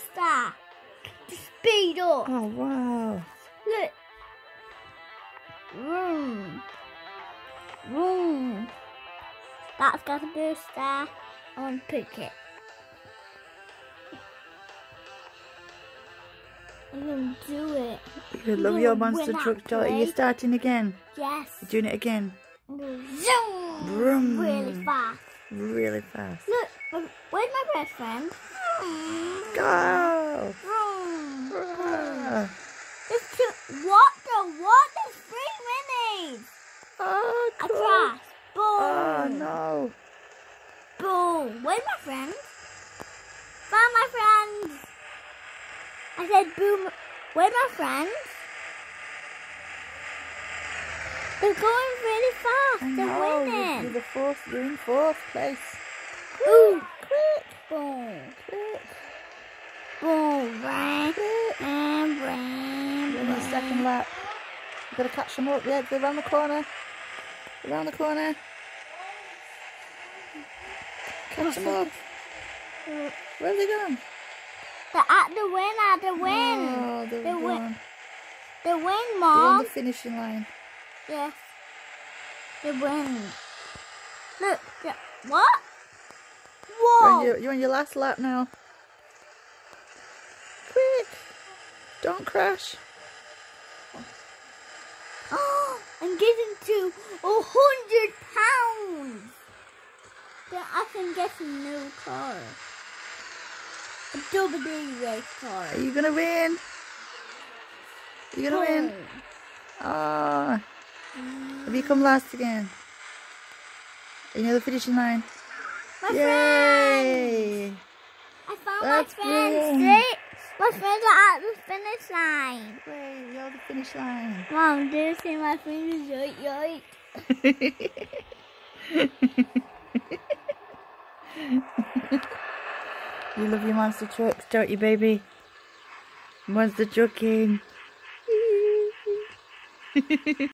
booster to speed up. Oh, wow. Look. Vroom. Vroom. That's got a booster. I want to pick it. I'm going to do it. You love your monster truck, daughter. play. You're starting again. Yes. You're doing it again. Zoom. Vroom. Really fast. Really fast. Look, where's my best friend? Go! It's two, what the what? There's three minis. Oh, I cool. crashed. Oh, boom. Oh, no. Boom. Where's my friends? Found my friends. I said boom. Where's my friends? They're going really fast. I They're know. You're, winning. the fourth. You're in fourth place. Ooh. Quick, Boom. quick. Boom. Bang. Quick. Bang. Bang. You're in the second lap. You've got to catch them up. Yeah, they're around the corner. Around the corner. Catch them up. Where have they gone? They're at uh, the win. At the win. Oh, They win. gone. The win, They're on mom. the finishing line. Yes. The win. Look. The, what? You're on, Whoa. your, you're on your last lap now. Quick! Don't crash. Oh, I'm getting to a hundred pounds. Then I can get a new car. A double D race car. Are you gonna win? You gonna win? Ah, have you come last again? Are you near the finishing line? My friends. Yay! I found That's my friends. brilliant. See? My friends are at the uh, finish line. Wait, you're the finish line. Mom, do you see my fingers? Yoik, yoik. you love your monster trucks, don't you, baby? Monster trucking.